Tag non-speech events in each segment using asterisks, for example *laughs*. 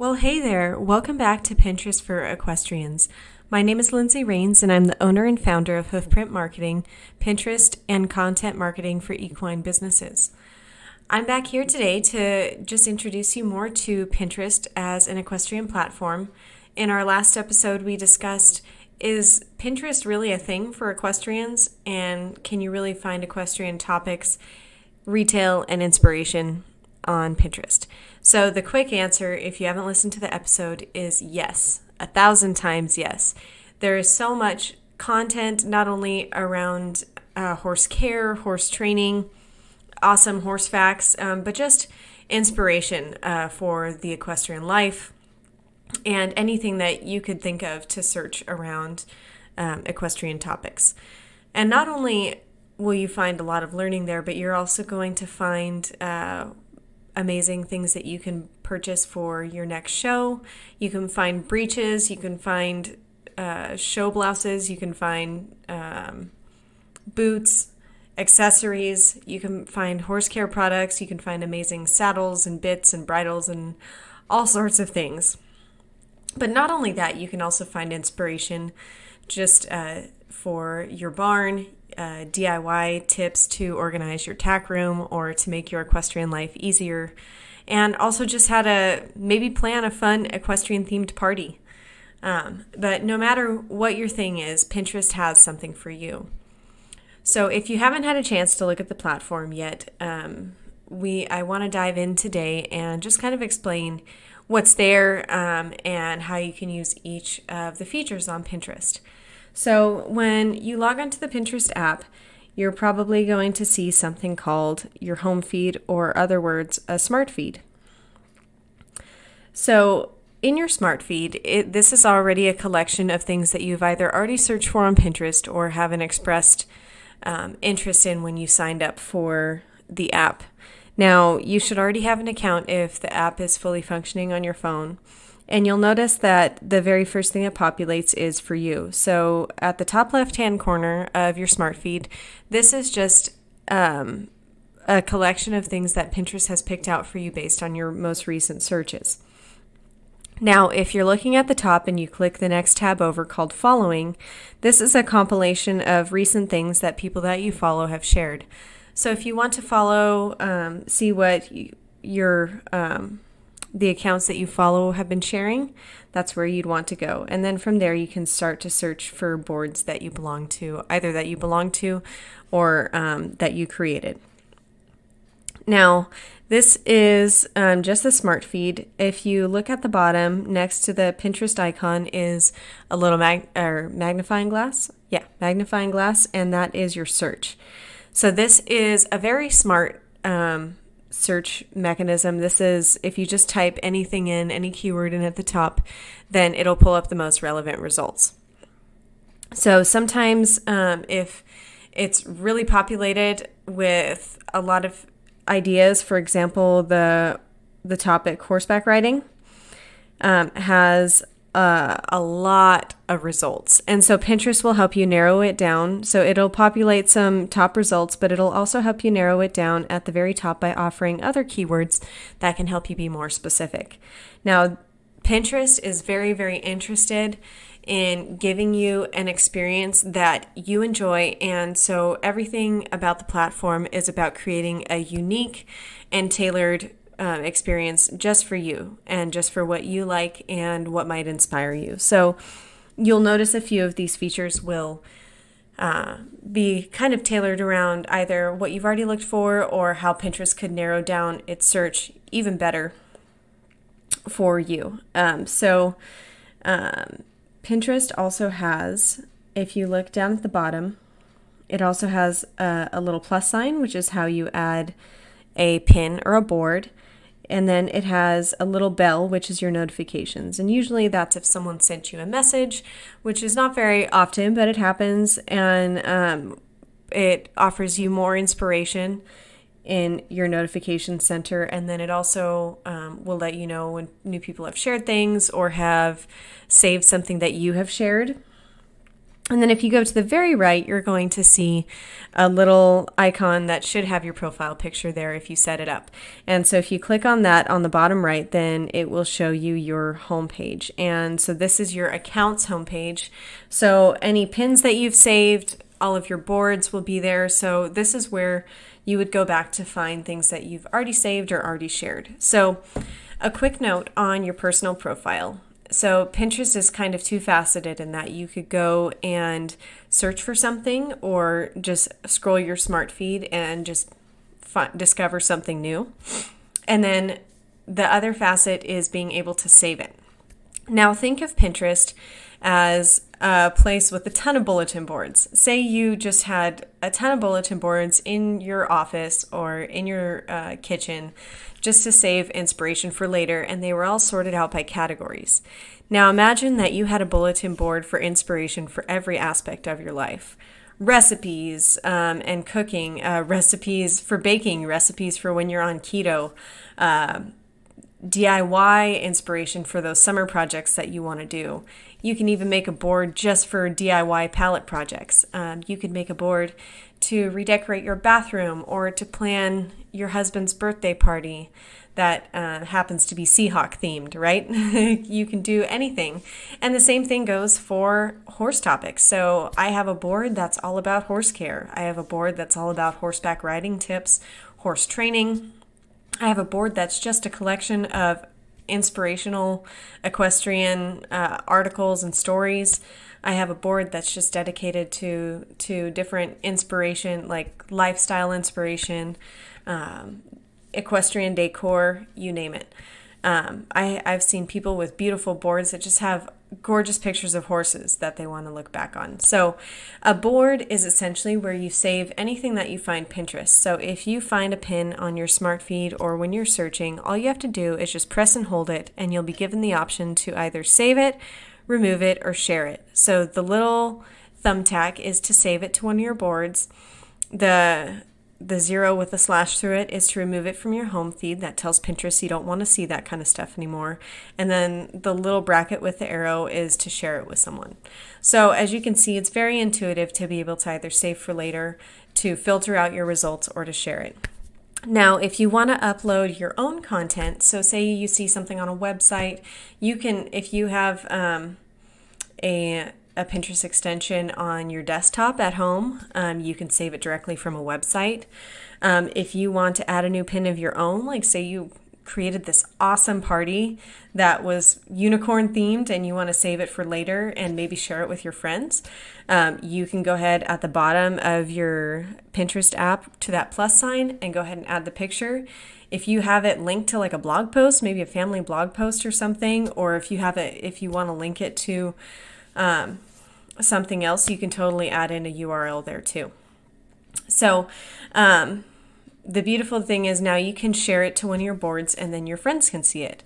Well, hey there. Welcome back to Pinterest for Equestrians. My name is Lindsey Rains, and I'm the owner and founder of Hoofprint Marketing, Pinterest, and content marketing for equine businesses. I'm back here today to just introduce you more to Pinterest as an equestrian platform. In our last episode, we discussed is Pinterest really a thing for equestrians, and can you really find equestrian topics, retail, and inspiration on Pinterest? So, the quick answer, if you haven't listened to the episode, is yes. A thousand times yes. There is so much content, not only around uh, horse care, horse training, awesome horse facts, um, but just inspiration uh, for the equestrian life and anything that you could think of to search around um, equestrian topics. And not only will you find a lot of learning there, but you're also going to find uh, amazing things that you can purchase for your next show. You can find breeches, you can find uh, show blouses, you can find um, boots, accessories, you can find horse care products, you can find amazing saddles and bits and bridles and all sorts of things. But not only that, you can also find inspiration just uh, for your barn, uh, DIY tips to organize your tack room or to make your equestrian life easier, and also just how to maybe plan a fun equestrian themed party. Um, but no matter what your thing is, Pinterest has something for you. So if you haven't had a chance to look at the platform yet, um, we I want to dive in today and just kind of explain what's there um, and how you can use each of the features on Pinterest. So, when you log onto the Pinterest app, you're probably going to see something called your home feed, or other words, a smart feed. So, in your smart feed, it, this is already a collection of things that you've either already searched for on Pinterest or have an expressed um, interest in when you signed up for the app. Now, you should already have an account if the app is fully functioning on your phone. And you'll notice that the very first thing that populates is for you. So at the top left hand corner of your smart feed, this is just um, a collection of things that Pinterest has picked out for you based on your most recent searches. Now, if you're looking at the top and you click the next tab over called Following, this is a compilation of recent things that people that you follow have shared. So if you want to follow, um, see what your um, the accounts that you follow have been sharing, that's where you'd want to go. And then from there, you can start to search for boards that you belong to, either that you belong to or um, that you created. Now, this is um, just the smart feed. If you look at the bottom next to the Pinterest icon is a little mag- or magnifying glass. Yeah, magnifying glass, and that is your search. So this is a very smart um, search mechanism. This is if you just type anything in, any keyword in at the top, then it'll pull up the most relevant results. So sometimes um, if it's really populated with a lot of ideas, for example, the the topic horseback riding um, has uh, a lot of results. And so Pinterest will help you narrow it down. So it'll populate some top results, but it'll also help you narrow it down at the very top by offering other keywords that can help you be more specific. Now, Pinterest is very, very interested in giving you an experience that you enjoy. And so everything about the platform is about creating a unique and tailored um, experience just for you and just for what you like and what might inspire you. So you'll notice a few of these features will uh, be kind of tailored around either what you've already looked for or how Pinterest could narrow down its search even better for you. Um, so um, Pinterest also has, if you look down at the bottom, it also has a, a little plus sign, which is how you add a pin or a board. And then it has a little bell, which is your notifications. And usually that's if someone sent you a message, which is not very often, but it happens. And um, it offers you more inspiration in your notification center. And then it also um, will let you know when new people have shared things or have saved something that you have shared. And then if you go to the very right, you're going to see a little icon that should have your profile picture there if you set it up. And so if you click on that on the bottom right, then it will show you your homepage. And so this is your accounts homepage. So any pins that you've saved, all of your boards will be there. So this is where you would go back to find things that you've already saved or already shared. So a quick note on your personal profile. So, Pinterest is kind of two faceted in that you could go and search for something or just scroll your smart feed and just discover something new. And then the other facet is being able to save it. Now, think of Pinterest as a place with a ton of bulletin boards. Say you just had a ton of bulletin boards in your office or in your uh, kitchen just to save inspiration for later, and they were all sorted out by categories. Now imagine that you had a bulletin board for inspiration for every aspect of your life recipes um, and cooking, uh, recipes for baking, recipes for when you're on keto. Uh, DIY inspiration for those summer projects that you want to do. You can even make a board just for DIY pallet projects. Um, you could make a board to redecorate your bathroom or to plan your husband's birthday party that uh, happens to be Seahawk themed, right? *laughs* you can do anything. And the same thing goes for horse topics. So I have a board that's all about horse care, I have a board that's all about horseback riding tips, horse training. I have a board that's just a collection of inspirational equestrian uh, articles and stories. I have a board that's just dedicated to to different inspiration, like lifestyle inspiration, um, equestrian decor, you name it. Um, I, I've seen people with beautiful boards that just have gorgeous pictures of horses that they want to look back on. So, a board is essentially where you save anything that you find Pinterest. So, if you find a pin on your smart feed or when you're searching, all you have to do is just press and hold it, and you'll be given the option to either save it, remove it, or share it. So, the little thumbtack is to save it to one of your boards. The the zero with a slash through it is to remove it from your home feed. That tells Pinterest you don't want to see that kind of stuff anymore. And then the little bracket with the arrow is to share it with someone. So as you can see, it's very intuitive to be able to either save for later, to filter out your results, or to share it. Now, if you want to upload your own content, so say you see something on a website, you can, if you have um, a a Pinterest extension on your desktop at home. Um, you can save it directly from a website. Um, if you want to add a new pin of your own, like say you created this awesome party that was unicorn themed and you want to save it for later and maybe share it with your friends, um, you can go ahead at the bottom of your Pinterest app to that plus sign and go ahead and add the picture. If you have it linked to like a blog post, maybe a family blog post or something, or if you have it, if you want to link it to um, something else, you can totally add in a URL there too. So, um, the beautiful thing is now you can share it to one of your boards and then your friends can see it.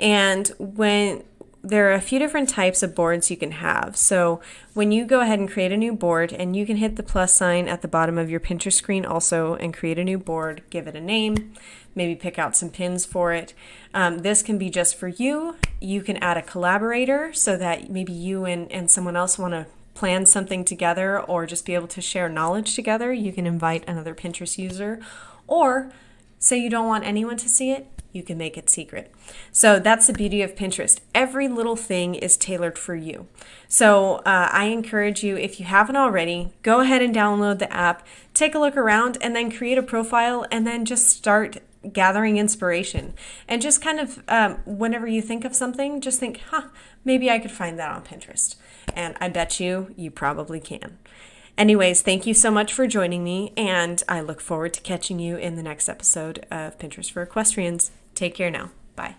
And when there are a few different types of boards you can have. So when you go ahead and create a new board, and you can hit the plus sign at the bottom of your Pinterest screen also and create a new board, give it a name, maybe pick out some pins for it. Um, this can be just for you. You can add a collaborator so that maybe you and, and someone else want to plan something together or just be able to share knowledge together. You can invite another Pinterest user or say you don't want anyone to see it, you can make it secret. So that's the beauty of Pinterest. Every little thing is tailored for you. So uh, I encourage you, if you haven't already, go ahead and download the app, take a look around, and then create a profile, and then just start gathering inspiration. And just kind of, um, whenever you think of something, just think, huh, maybe I could find that on Pinterest. And I bet you, you probably can. Anyways, thank you so much for joining me, and I look forward to catching you in the next episode of Pinterest for Equestrians. Take care now. Bye.